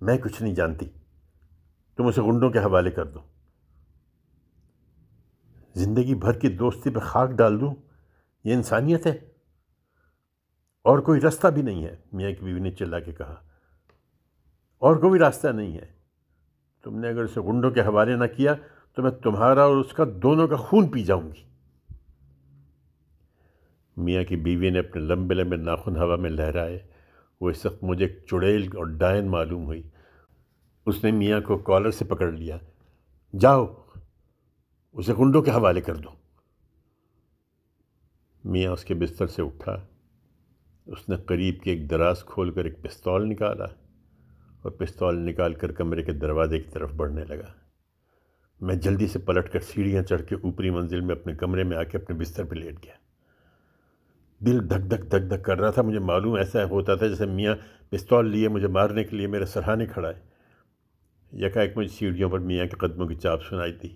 मैं कुछ नहीं जानती। तुम उसे गुंडों के हवाले कर दो। ज़िंदगी भर की दोस्ती पर खाक डाल दूँ, ये इंसानियत है। और कोई रास्ता भी नहीं है, मियाँ की बीवी ने चिल्ला के कहा। और कोई रास्ता नहीं है। तुमने अगर उसे गुंडों के हवाले ना किया तो मैं तुम्हारा और उसका दोनों का खून पी जाऊँगी। मियाँ की बीवी ने अपने लंबे लंबे नाखून हवा में लहराए। वो इस वक्त मुझे चुड़ैल और डायन मालूम हुई। उसने मियाँ को कॉलर से पकड़ लिया। जाओ, उसे गुंडों के हवाले कर दो। मियाँ उसके बिस्तर से उठा। उसने करीब के एक दराज खोल कर एक पिस्तौल निकाला और पिस्तौल निकाल कर कमरे के दरवाजे की तरफ़ बढ़ने लगा। मैं जल्दी से पलट कर सीढ़ियाँ चढ़ के ऊपरी मंजिल में अपने कमरे में आके अपने बिस्तर पर लेट गया। दिल धक धक धक धक कर रहा था। मुझे मालूम ऐसा होता था जैसे मियाँ पिस्तौल लिए मुझे मारने के लिए मेरे सराहने खड़ा है। यकाएक मुझे सीढ़ियों पर मियाँ के कदमों की चाप सुनाई दी।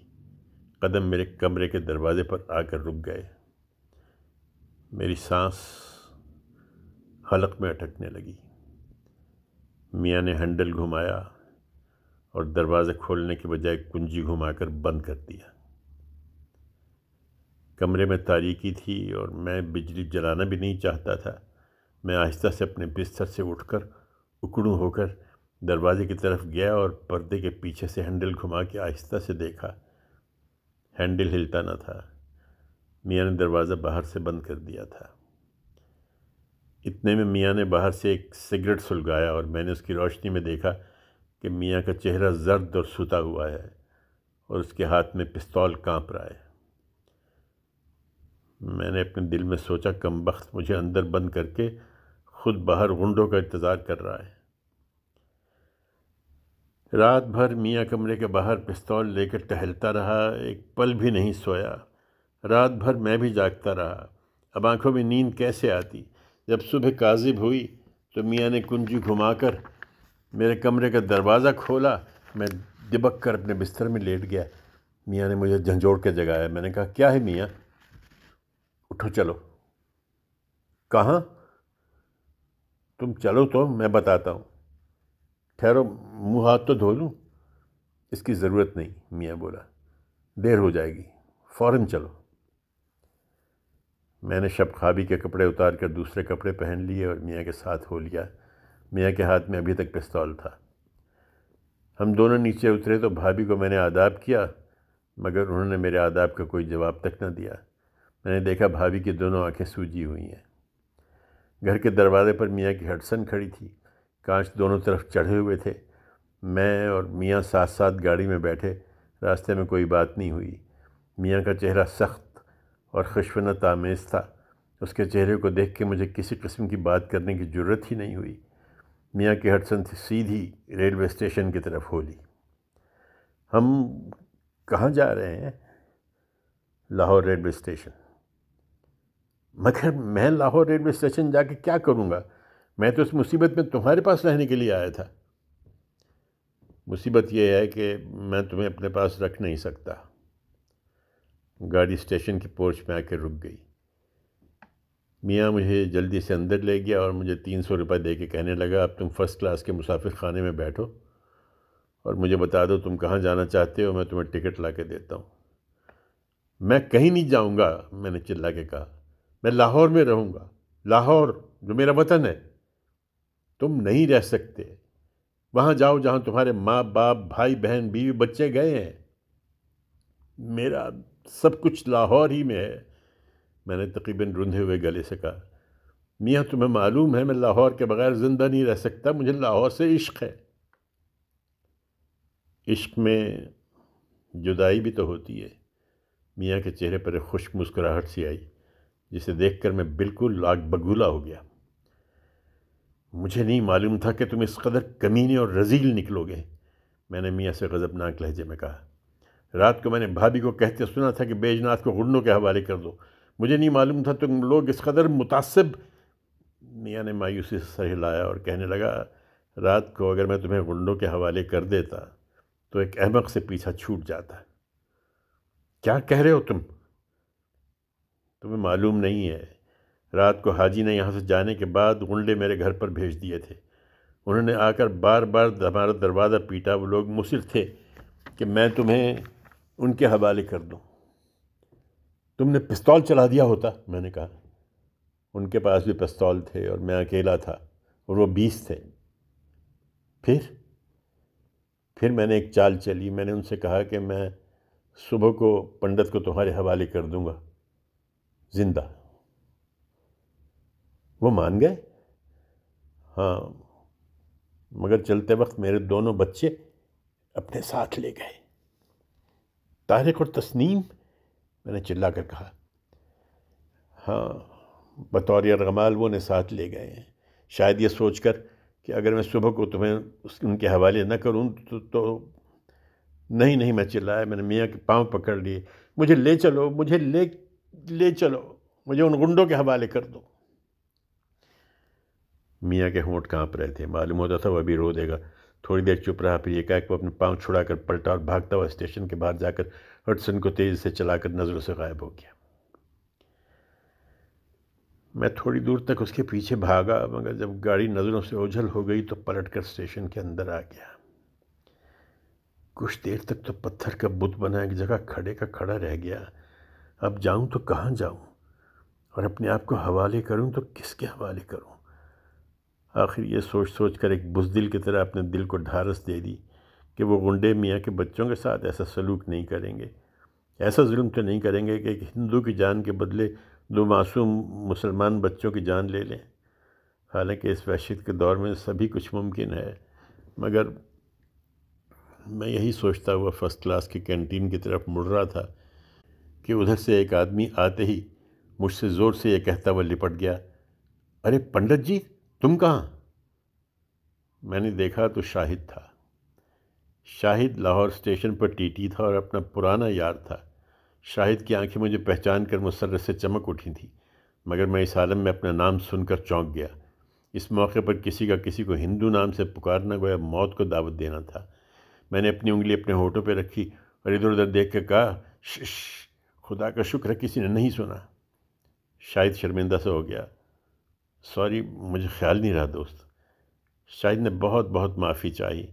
कदम मेरे कमरे के दरवाजे पर आकर रुक गए। मेरी सांस हलक में अटकने लगी। मियाँ ने हैंडल घुमाया और दरवाज़े खोलने के बजाय कुंजी घुमाकर बंद कर दिया। कमरे में तारीकी थी और मैं बिजली जलाना भी नहीं चाहता था। मैं आहिस्ता से अपने बिस्तर से उठकर उकड़ू होकर दरवाजे की तरफ़ गया और पर्दे के पीछे से हैंडल घुमा के आहिस्ता से देखा। हैंडल हिलता न था। मियाँ ने दरवाज़ा बाहर से बंद कर दिया था। इतने में मियाँ ने बाहर से एक सिगरेट सुलगाया और मैंने उसकी रोशनी में देखा कि मियाँ का चेहरा जर्द और सूता हुआ है और उसके हाथ में पिस्तौल काँप रहा है। मैंने अपने दिल में सोचा, कम वक्त मुझे अंदर बंद करके खुद बाहर गुंडों का इंतज़ार कर रहा है। रात भर मियाँ कमरे के बाहर पिस्तौल लेकर टहलता रहा, एक पल भी नहीं सोया। रात भर मैं भी जागता रहा। अब आँखों में नींद कैसे आती? जब सुबह काजिब हुई तो मियाँ ने कुंजी घुमाकर मेरे कमरे का दरवाज़ा खोला। मैं दिबक कर अपने बिस्तर में लेट गया। मियाँ ने मुझे झंझोड़ के जगाया। मैंने कहा, क्या है मियाँ? उठो, चलो। कहाँ? तुम चलो तो मैं बताता हूँ। ठहरो, मुँह हाथ तो धो लूँ। इसकी ज़रूरत नहीं, मियाँ बोला। देर हो जाएगी। फ़ौर चलो। मैंने शब खाबी के कपड़े उतार कर दूसरे कपड़े पहन लिए और मियाँ के साथ हो लिया। मियाँ के हाथ में अभी तक पिस्तौल था। हम दोनों नीचे उतरे तो भाभी को मैंने आदाब किया, मगर उन्होंने मेरे आदाब का कोई जवाब तक न दिया। मैंने देखा भाभी की दोनों आँखें सूजी हुई हैं। घर के दरवाजे पर मियाँ की हटसन खड़ी थी। कांच दोनों तरफ़ चढ़े हुए थे। मैं और मियाँ साथ साथ गाड़ी में बैठे, रास्ते में कोई बात नहीं हुई। मियाँ का चेहरा सख्त और खुशवनत आमेज़ था। उसके चेहरे को देख के मुझे किसी किस्म की बात करने की ज़रूरत ही नहीं हुई। मियाँ की हटसन सीधी रेलवे स्टेशन की तरफ़ होली। हम कहाँ जा रहे हैं? Lahore railway station. मगर मैं लाहौर रेलवे स्टेशन जाके क्या करूँगा? मैं तो उस मुसीबत में तुम्हारे पास रहने के लिए आया था। मुसीबत यह है कि मैं तुम्हें अपने पास रख नहीं सकता। गाड़ी स्टेशन की पोर्च में आकर रुक गई। मियाँ मुझे जल्दी से अंदर ले गया और मुझे तीन सौ रुपये दे के कहने लगा, अब तुम फ़र्स्ट क्लास के मुसाफिर खाने में बैठो और मुझे बता दो तुम कहाँ जाना चाहते हो, मैं तुम्हें टिकट ला के देता हूँ। मैं कहीं नहीं जाऊँगा, मैंने चिल्ला के कहा। मैं लाहौर में रहूँगा। लाहौर, जो मेरा वतन है, तुम नहीं रह सकते। वहाँ जाओ जहाँ तुम्हारे माँ बाप भाई बहन बीवी बच्चे गए हैं। मेरा सब कुछ लाहौर ही में है, मैंने तकरीबन रुंधे हुए गले से कहा। मियाँ, तुम्हें मालूम है मैं लाहौर के बगैर ज़िंदा नहीं रह सकता, मुझे लाहौर से इश्क है। इश्क में जुदाई भी तो होती है। मियाँ के चेहरे पर एक खुश मुस्कुराहट सी आई। जिसे देखकर मैं बिल्कुल आग बगूला हो गया। मुझे नहीं मालूम था कि तुम इस कदर कमीने और रजील निकलोगे, मैंने मियाँ से गज़बनाक लहजे में कहा। रात को मैंने भाभी को कहते सुना था कि बेजनाथ को गुंडों के हवाले कर दो। मुझे नहीं मालूम था तुम लोग इस कदर मुतासब। मियाँ ने मायूसी से सर हिलाया और कहने लगा, रात को अगर मैं तुम्हें गुंडों के हवाले कर देता तो एक अहमक से पीछा छूट जाता। क्या कह रहे हो तुम? तुम्हें मालूम नहीं है। रात को हाजी ने यहाँ से जाने के बाद गुंडे मेरे घर पर भेज दिए थे। उन्होंने आकर बार बार हमारा दरवाज़ा पीटा। वो लोग मुसिर थे कि मैं तुम्हें उनके हवाले कर दूँ। तुमने पिस्तौल चला दिया होता, मैंने कहा। उनके पास भी पिस्तौल थे और मैं अकेला था और वो बीस थे। फिर? फिर मैंने एक चाल चली। मैंने उनसे कहा कि मैं सुबह को पंडित को तुम्हारे हवाले कर दूँगा। ज़िंदा। वो मान गए? हाँ मगर चलते वक्त मेरे दोनों बच्चे अपने साथ ले गए। तारिक और तस्नीम मैंने चिल्ला कर कहा हाँ बतौर रमाल वो ने साथ ले गए हैं। शायद ये सोचकर कि अगर मैं सुबह को तुम्हें उस उनके हवाले न करूँ तो, तो नहीं नहीं मैं चिल्लाया। मैंने मियाँ के पाँव पकड़ लिए। मुझे ले चलो मुझे ले ले चलो, मुझे उन गुंडों के हवाले कर दो। मियाँ के होंठ काँप रहे थे। मालूम होता था वह अभी रो देगा। थोड़ी देर चुप रहा, फिर एकाएक वो अपने पाँव छुड़ाकर पलटा और भागता हुआ स्टेशन के बाहर जाकर हटसन को तेज़ी से चलाकर नज़रों से गायब हो गया। मैं थोड़ी दूर तक उसके पीछे भागा, मगर जब गाड़ी नज़रों से ओझल हो गई तो पलट कर स्टेशन के अंदर आ गया। कुछ देर तक तो पत्थर का बुत बना एक जगह खड़े का खड़ा रह गया। अब जाऊँ तो कहाँ जाऊँ? और अपने आप को हवाले करूँ तो किसके हवाले करूँ? आखिर ये सोच सोच कर एक बुजदिल की तरह अपने दिल को ढारस दे दी कि वो गुंडे मियाँ के बच्चों के साथ ऐसा सलूक नहीं करेंगे। ऐसा जुल्म तो नहीं करेंगे कि एक हिंदू की जान के बदले दो मासूम मुसलमान बच्चों की जान ले लें। हालाँकि इस वहशत के दौर में सभी कुछ मुमकिन है, मगर मैं यही सोचता हुआ फ़र्स्ट क्लास की कैंटीन की तरफ़ मुड़ रहा था कि उधर से एक आदमी आते ही मुझसे ज़ोर से ये कहता हुआ लिपट गया, अरे पंडित जी तुम कहाँ? मैंने देखा तो शाहिद था। शाहिद लाहौर स्टेशन पर टीटी था और अपना पुराना यार था। शाहिद की आँखें मुझे पहचान कर मुसरत से चमक उठी थी, मगर मैं इस आलम में अपना नाम सुनकर चौंक गया। इस मौके पर किसी का किसी को हिंदू नाम से पुकारना गोया, मौत को दावत देना था। मैंने अपनी उंगली अपने होठों पर रखी और इधर उधर देख कर कहा खुदा का शुक्र है किसी ने नहीं सुना। शायद शर्मिंदा से हो गया। सॉरी मुझे ख्याल नहीं रहा दोस्त। शायद ने बहुत बहुत माफ़ी चाही।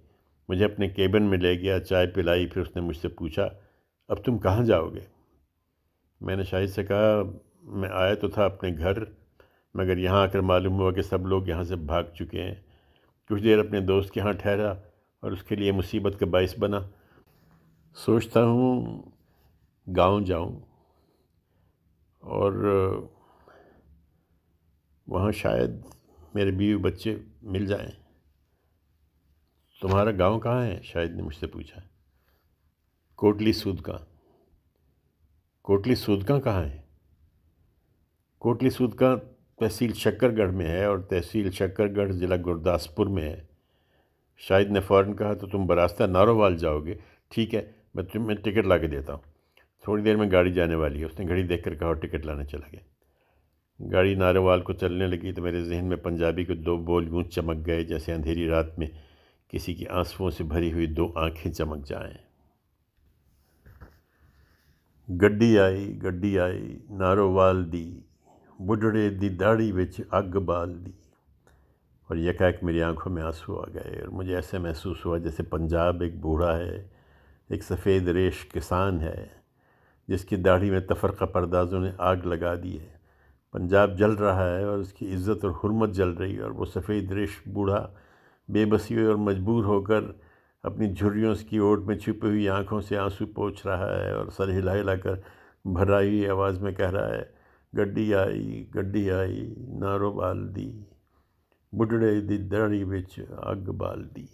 मुझे अपने केबिन में ले गया, चाय पिलाई, फिर उसने मुझसे पूछा, अब तुम कहाँ जाओगे? मैंने शाहिद से कहा, मैं आया तो था अपने घर, मगर यहाँ आकर मालूम हुआ कि सब लोग यहाँ से भाग चुके हैं। कुछ देर अपने दोस्त के यहाँ ठहरा और उसके लिए मुसीबत का बायस बना। सोचता हूँ गाँव जाऊँ और वहाँ शायद मेरे बीवी बच्चे मिल जाएँ। तुम्हारा गाँव कहाँ है? शायद ने मुझसे पूछा कोटली सूदका कोटली सूदका कहाँ है? कोटली सूदका तहसील शक्करगढ़ में है और तहसील शक्करगढ़ ज़िला गुरदासपुर में है। शायद ने फ़ौरन कहा तो तुम बरास्ता नारोवाल जाओगे। ठीक है, मैं तुम्हें टिकट ला के देता हूँ। थोड़ी देर में गाड़ी जाने वाली है। उसने घड़ी देख कर कहा टिकट लाने चला गया। गाड़ी नारोवाल को चलने लगी तो मेरे जहन में पंजाबी के दो बोल यूँ चमक गए जैसे अंधेरी रात में किसी की आंसुओं से भरी हुई दो आँखें चमक जाएँ। गड्डी आई गड्डी आई, नारोवाल दी, बुढ़ड़े दी दाढ़ी बिच अग बाल दी। और यकाएक मेरी आँखों में आँसू आ गए और मुझे ऐसे महसूस हुआ जैसे पंजाब एक बूढ़ा है, एक सफ़ेद रेश किसान है। जिसकी दाढ़ी में तफ़रक़ा परदाज़ों ने आग लगा दी है। पंजाब जल रहा है और उसकी इज़्ज़त और हरमत जल रही है और वो सफ़ेद रेश बूढ़ा, बेबसी और मजबूर होकर अपनी झुर्रियों की ओट में छुपी हुई आँखों से आँसू पोछ रहा है और सर हिला हिला कर भराई आवाज़ में कह रहा है, गड्डी आई गड्डी आई, नारो बाल दी, बुढ़ड़े दी दड़ी बिच अग बाल दी।